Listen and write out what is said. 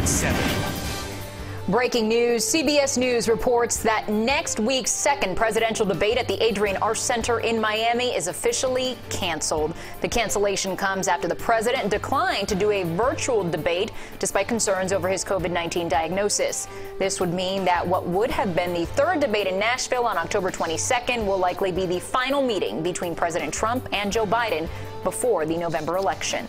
at 7. Breaking news CBS News reports that next week's second presidential debate at the Adrienne Arsht Center in Miami is officially canceled. The cancellation comes after the president declined to do a virtual debate despite concerns over his COVID 19 diagnosis. This would mean that what would have been the third debate in Nashville on October 22nd will likely be the final meeting between President Trump and Joe Biden before the November election.